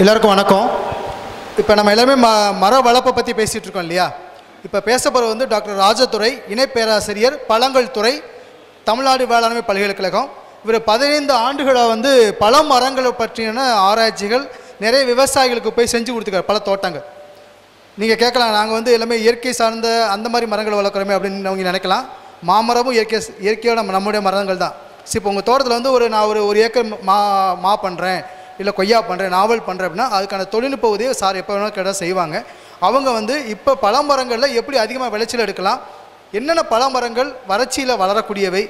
எல்லாருக்கும் வணக்கம். இப்போ நம்ம எல்லாருமே ம மர வளர்ப்பை பற்றி பேசிகிட்டு இருக்கோம் இல்லையா? இப்போ பேச போகிறது வந்து டாக்டர் ராஜதுரை இணை பேராசிரியர் பழங்கள் துறை தமிழ்நாடு வேளாண்மை பல்கலைக்கழகம். இவர் பதினைந்து ஆண்டுகளாக வந்து பல மரங்களை பற்றியான ஆராய்ச்சிகள் நிறைய விவசாயிகளுக்கு போய் செஞ்சு கொடுத்துருக்காரு பல தோட்டங்கள். நீங்கள் கேட்கலாம் நாங்கள் வந்து எல்லாமே இயற்கை சார்ந்த அந்த மாதிரி மரங்கள் வளர்க்குறோமே அப்படின்னு அவங்க நினைக்கலாம். மாமரமும் இயற்கை இயற்கையோட நம்ம- நம்முடைய மரங்கள் தான் ஸோ இப்போ உங்கள் தோட்டத்தில் வந்து ஒரு நான் ஒரு ஒரு ஏக்கர் மா மா பண்ணுறேன் இல்லை கொய்யா பண்ணுறேன் நாவல் பண்ணுறேன் அப்படின்னா அதுக்கான தொழில்நுட்ப உதவி சார் எப்போ வேணாலும் கேட்டால் செய்வாங்க. அவங்க வந்து இப்போ பழமரங்களில் எப்படி அதிகமாக விளைச்சல் எடுக்கலாம் என்னென்ன பழமரங்கள் வறட்சியில் வளரக்கூடியவை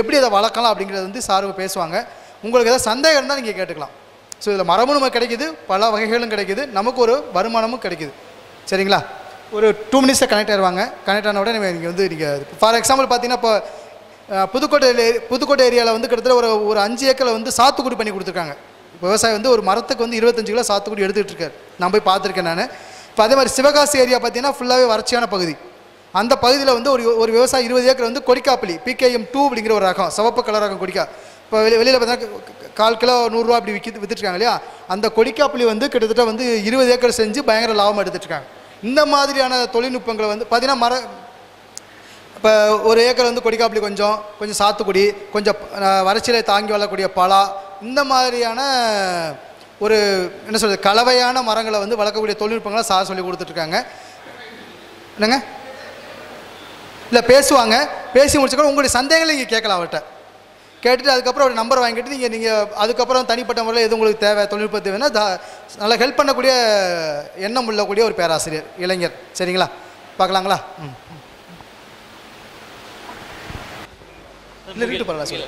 எப்படி அதை வளர்க்கலாம் அப்படிங்கிறது வந்து சார் பேசுவாங்க. உங்களுக்கு ஏதாவது சந்தேகம் இருந்தால் நீங்கள் கேட்டுக்கலாம். ஸோ இதில் மரமும் நமக்கு கிடைக்குது பல வகைகளும் கிடைக்குது நமக்கு ஒரு வருமானமும் கிடைக்குது. சரிங்களா? ஒரு டூ மினிட்ஸில் கனெக்ட் ஆயிடுவாங்க கனெக்ட் ஆன உடனே நீங்கள் வந்து நீங்கள் ஃபார் எக்ஸாம்பிள் பார்த்தீங்கன்னா இப்போ புதுக்கோட்டை புதுக்கோட்டை ஏரியாவில் வந்து கிட்டத்தட்ட ஒரு ஒரு அஞ்சு ஏக்கரில் வந்து சாத்துக்குடி பண்ணி கொடுத்துருக்காங்க. விவசாயி வந்து ஒரு மரத்துக்கு வந்து இருபத்தஞ்சு கிலோ சாத்துக்குடி எடுத்துகிட்டு இருக்காரு. நான் போய் பார்த்துருக்கேன் நான். இப்போ அதே மாதிரி சிவகாசி ஏரியா பார்த்தீங்கன்னா ஃபுல்லாகவே வறட்சியான பகுதி. அந்த பகுதியில் வந்து ஒரு ஒரு விவசாயி இருபது ஏக்கர் வந்து கொடிக்காப்பிலி பிகேஎம் டூ அப்படிங்கிற ஒரு ரகம் சிவப்பு கலர் ரகம் கொடிக்கா. இப்போ வெளி வெளியில் பார்த்தீங்கன்னா கால் கிலோ நூறுரூவா அப்படி விற்கி விற்றுருக்காங்க இல்லையா? அந்த கொடிக்காப்புளி வந்து கிட்டத்தட்ட வந்து இருபது ஏக்கர் செஞ்சு பயங்கர லாபம் எடுத்துட்ருக்காங்க இந்த மாதிரியான தொழில்நுட்பங்களை வந்து பார்த்தீங்கன்னா மர இப்போ ஒரு ஏக்கர் வந்து கொடிக்காப்புளி கொஞ்சம் கொஞ்சம் சாத்துக்குடி கொஞ்சம் வறட்சியில் வறட்சியில தாங்கி வளரக்கூடிய பலா இந்த மாதிரியான ஒரு என்ன சொல்றது கலவையான மரங்களை வந்து வளர்க்கக்கூடிய தொழில்நுட்பங்களை சார் சொல்லி கொடுத்துட்ருக்காங்க. என்னங்க? இல்லை பேசுவாங்க. பேசி முடிச்சக்கப்புறம் உங்களுடைய சந்தேகங்களை நீங்கள் கேட்கலாம் அவர்கிட்ட. கேட்டுட்டு அதுக்கப்புறம் ஒரு நம்பர் வாங்கிட்டு நீங்கள் நீங்கள் அதுக்கப்புறம் தனிப்பட்ட முறையில் எது உங்களுக்கு தேவை தொழில்நுட்ப தேவைன்னா தா- நல்லா ஹெல்ப் பண்ணக்கூடிய எண்ணம் உள்ளக்கூடிய ஒரு பேராசிரியர் இளைஞர். சரிங்களா? பார்க்கலாங்களா? ம். இல்லை பரவாயில்ல.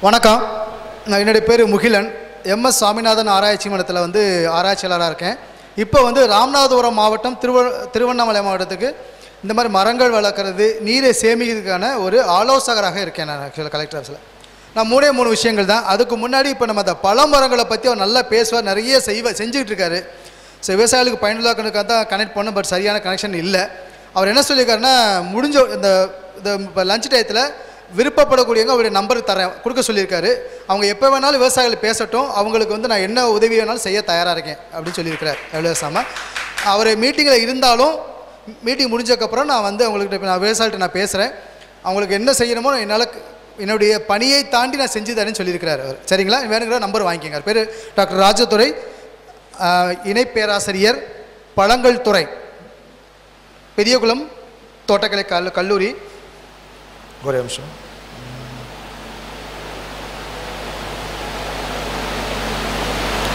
வணக்கம். நான் என்னுடைய பேர் முகிலன். எம்எஸ் சுவாமிநாதன் ஆராய்ச்சி மன்றத்தில் வந்து ஆராய்ச்சியாளராக இருக்கேன். இப்போ வந்து ராமநாதபுரம் மாவட்டம் திருவ திருவண்ணாமலை மாவட்டத்துக்கு இந்த மாதிரி மரங்கள் வளர்க்குறது நீரை சேமிக்கிறதுக்கான ஒரு ஆலோசகராக இருக்கேன் நான் ஆக்சுவலாக கலெக்டர் ஆஃபீஸில் நான் மூணே மூணு விஷயங்கள் தான். அதுக்கு முன்னாடி இப்போ நம்ம அந்த பழமரங்களை பற்றி அவர் நல்லா பேசுவார் நிறைய செய்வ செஞ்சுக்கிட்டு இருக்காரு. ஸோ விவசாயிகளுக்கு பயனுள்ளாக்கணுக்காக தான் கனெக்ட் பண்ண பட் சரியான கனெக்ஷன் இல்லை. அவர் என்ன சொல்லியிருக்காருன்னா முடிஞ்ச இந்த இந்த இப்போ லஞ்ச் டயத்தில் விருப்பப்படக்கூடியவங்க அவருடைய நம்பர் தரேன் கொடுக்க சொல்லியிருக்காரு. அவங்க எப்போ வேணாலும் விவசாயிகள் பேசட்டும். அவங்களுக்கு வந்து நான் என்ன உதவி வேணாலும் செய்ய தயாராக இருக்கேன் அப்படின்னு சொல்லியிருக்கிறார் எவ்வளோ அவர் மீட்டிங்கில் இருந்தாலும் மீட்டிங் முடிஞ்சக்கப்புறம் நான் வந்து அவங்கள்ட்ட நான் விவசாயிகிட்ட நான் பேசுகிறேன் அவங்களுக்கு என்ன செய்யணுமோ என்னால் என்னுடைய பணியை தாண்டி நான் செஞ்சு தரேன்னு சொல்லியிருக்கிறார் அவர். சரிங்களா? வேணுங்கிற நம்பர் வாங்கிக்கோங்க. பேர் டாக்டர் ராஜதுரை இணைப்பேராசிரியர் இணை பேராசிரியர் பழங்கள் துறை பெரியகுளம் தோட்டக்கலை கல் கல்லூரி ஒரே நிமிஷம்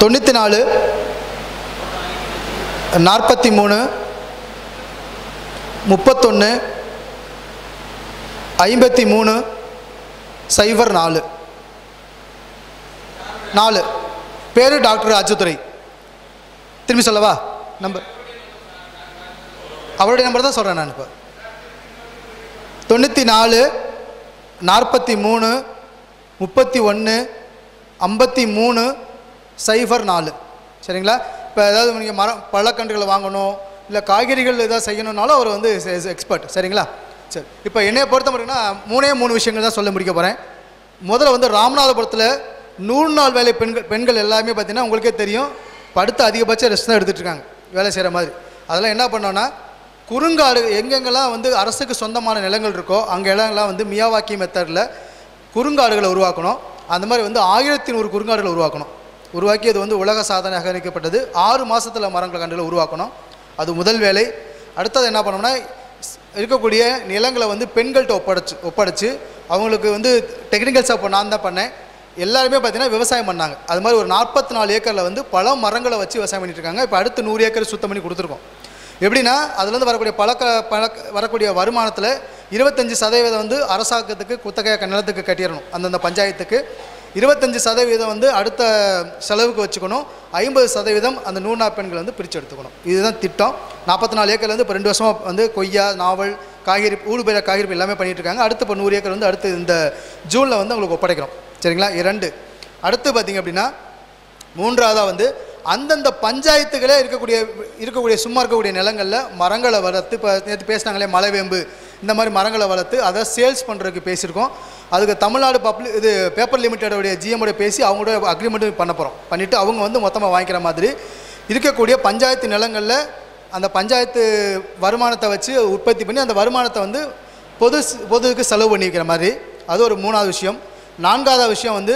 தொண்ணூற்றி நாலு நாற்பத்தி மூணு முப்பத்தொன்று ஐம்பத்தி மூணு சைபர் நாலு. நாலு. பேர் டாக்டர் அஜுதுரை திரும்பி சொல்லவா? நம்பர் அவருடைய நம்பர் தான் சொல்கிறேன் நான் இப்போ. தொண்ணூற்றி நாலு நாற்பத்தி மூணு முப்பத்தி ஒன்று ஐம்பத்தி மூணு சைஃபர் நாலு. சரிங்களா? இப்போ ஏதாவது நீங்கள் மரம் பழக்கன்றுகளை வாங்கணும் இல்லை காய்கறிகள் ஏதாவது செய்யணுன்னாலும் அவர் வந்து எக்ஸ்பர்ட் சரிங்களா? சரி. இப்போ என்னையை பொறுத்த மட்டும்னா மூணே மூணு விஷயங்கள் தான் சொல்ல முடிக்க போகிறேன் முதல்ல வந்து ராமநாதபுரத்தில் நூறு நாள் வேலை பெண்கள் பெண்கள் எல்லாமே பார்த்தீங்கன்னா உங்களுக்கே தெரியும். படுத்து அதிகபட்ச ரெஸ்ட் தான் எடுத்துகிட்டு இருக்காங்க. வேலை செய்கிற மாதிரி. அதெல்லாம் என்ன பண்ணோன்னா குறுங்காடு எங்கெங்கெல்லாம் வந்து அரசுக்கு சொந்தமான நிலங்கள் இருக்கோ அங்கே இடங்கள்லாம் வந்து மியாவாக்கி மெத்தடில் குறுங்காடுகளை உருவாக்கணும். அந்த மாதிரி வந்து ஆயிரத்தி நூறு குறுங்காடுகளை உருவாக்கணும். உருவாக்கி அது வந்து உலக சாதனையாக அறிவிக்கப்பட்டது ஆறு மாதத்தில் மரங்கள் கண்டுகளை உருவாக்கணும். அது முதல் வேலை. அடுத்தது என்ன பண்ணோம்னா இருக்கக்கூடிய நிலங்களை வந்து பெண்கள்கிட்ட ஒப்படைச்சு ஒப்படைச்சு அவங்களுக்கு வந்து டெக்னிக்கல் சப்போர்ட் நான் தான் பண்ணேன். எல்லாருமே பார்த்தீங்கன்னா விவசாயம் பண்ணாங்க. அது மாதிரி ஒரு நாற்பத்தி நாலு ஏக்கரில் வந்து பல மரங்களை வச்சு விவசாயம் பண்ணிட்டு இருக்காங்க. இப்போ அடுத்து நூறு ஏக்கர் சுத்தம் பண்ணி கொடுத்துருக்கோம். எப்படின்னா அதுலேருந்து வரக்கூடிய பழக்க பழக்க வரக்கூடிய வருமானத்தில் இருபத்தஞ்சி சதவீதம் வந்து அரசாங்கத்துக்கு குத்தகை நிலத்துக்கு கட்டிடணும் அந்தந்த பஞ்சாயத்துக்கு. இருபத்தஞ்சி சதவீதம் வந்து அடுத்த செலவுக்கு வச்சுக்கணும் ஐம்பது சதவீதம் அந்த நூறுநா பெண்கள் வந்து பிரித்து எடுத்துக்கணும். இதுதான் திட்டம். நாற்பத்தி நாலு ஏக்கர்லேருந்து இப்போ ரெண்டு வருஷமாக வந்து கொய்யா நாவல் காய்கறி ஊடுபயிர காய்கறி எல்லாமே பண்ணிட்டு இருக்காங்க. அடுத்து இப்போ நூறு ஏக்கர் வந்து அடுத்து இந்த ஜூனில் வந்து உங்களுக்கு ஒப்படைக்கிறோம். சரிங்களா? இரண்டு. அடுத்து பார்த்தீங்க அப்படின்னா மூன்றாவதாக வந்து அந்தந்த பஞ்சாயத்துகளே இருக்கக்கூடிய இருக்கக்கூடிய சும்மா இருக்கக்கூடிய நிலங்களில் மரங்களை வளர்த்து இப்போ நேற்று பேசினாங்களே மலைவேம்பு இந்த மாதிரி மரங்களை வளர்த்து அதை சேல்ஸ் பண்ணுறதுக்கு பேசியிருக்கோம். அதுக்கு தமிழ்நாடு பப்ளிக் இது பேப்பர் லிமிட்டடோடைய ஜிஎம்மோட பேசி அவங்களோட அக்ரிமெண்ட்டு பண்ண போகிறோம் பண்ணிவிட்டு அவங்க வந்து மொத்தமாக வாங்கிக்கிற மாதிரி இருக்கக்கூடிய பஞ்சாயத்து நிலங்களில் அந்த பஞ்சாயத்து வருமானத்தை வச்சு உற்பத்தி பண்ணி அந்த வருமானத்தை வந்து பொது பொதுவுக்கு செலவு பண்ணி வைக்கிற மாதிரி. அது ஒரு மூணாவது விஷயம். நான்காவது விஷயம் வந்து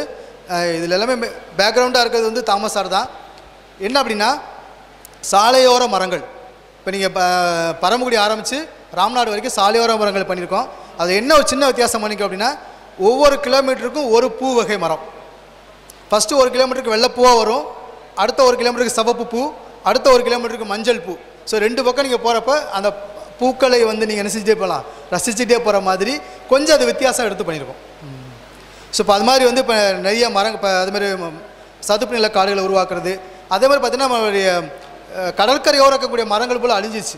இதில் எல்லாமே பேக்ரவுண்டாக இருக்கிறது வந்து தாமஸ் சார் தான். என்ன அப்படின்னா சாலையோர மரங்கள். இப்போ நீங்கள் ப பரமக்குடி ஆரம்பித்து ராம்நாடு வரைக்கும் சாலையோர மரங்கள் பண்ணியிருக்கோம் அது என்ன ஒரு சின்ன வித்தியாசம் பண்ணிக்கோ அப்படின்னா ஒவ்வொரு கிலோமீட்டருக்கும் ஒரு பூ வகை மரம். ஃபஸ்ட்டு ஒரு கிலோமீட்டருக்கு வெள்ளைப்பூவாக வரும். அடுத்த ஒரு கிலோமீட்டருக்கு சிவப்பு பூ. அடுத்த ஒரு கிலோமீட்டருக்கு மஞ்சள் பூ. ஸோ ரெண்டு பக்கம் நீங்கள் போகிறப்ப அந்த பூக்களை வந்து நீங்கள் என்ன போகலாம் ரசிச்சுட்டே போகிற மாதிரி கொஞ்சம் அது வித்தியாசம் எடுத்து பண்ணியிருக்கோம் ஸோ இப்போ அது மாதிரி வந்து இப்போ நிறைய மரம் இப்போ அதுமாதிரி சதுப்பு நில காடுகளை உருவாக்குறது அதே மாதிரி பார்த்தீங்கன்னா நம்மளுடைய அஹ், கடற்கரையோரம் இருக்கக்கூடிய மரங்கள் போல் அழிஞ்சிச்சு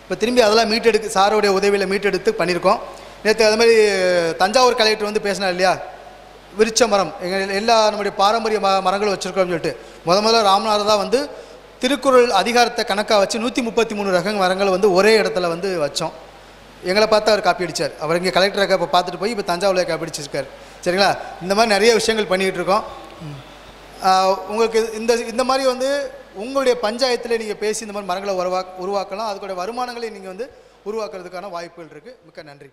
இப்போ திரும்பி அதெல்லாம் மீட்டெடுக்கு சாரோடைய உதவியில் மீட்டெடுத்து பண்ணியிருக்கோம் நேற்று அது மாதிரி தஞ்சாவூர் கலெக்டர் வந்து பேசினார் இல்லையா? விருச்ச மரம் எங்கள் எல்லா நம்முடைய பாரம்பரிய ம மரங்களும் வச்சுருக்கோம்னு சொல்லிட்டு. முத முதல்ல ராமநாதர் தான் வந்து திருக்குறள் அதிகாரத்தை கணக்காக வச்சு நூற்றி முப்பத்தி மூணு ரக மரங்கள் வந்து ஒரே இடத்துல வந்து வச்சோம். எங்களை பார்த்து அவர் காப்பி அடிச்சார். அவர் இங்கே கலெக்டரை இப்போ பார்த்துட்டு போய் இப்போ தஞ்சாவூரில் காப்பி அடிச்சிருக்காரு. சரிங்களா? இந்த மாதிரி நிறைய விஷயங்கள் பண்ணிகிட்டு இருக்கோம். உங்களுக்கு இந்த இந்த மாதிரி வந்து உங்களுடைய பஞ்சாயத்தில் நீங்கள் பேசி இந்த மாதிரி மரங்களை உருவா உருவாக்கலாம். அதுக்கூட வருமானங்களை நீங்கள் வந்து உருவாக்குறதுக்கான வாய்ப்புகள் இருக்குது மிக்க நன்றி.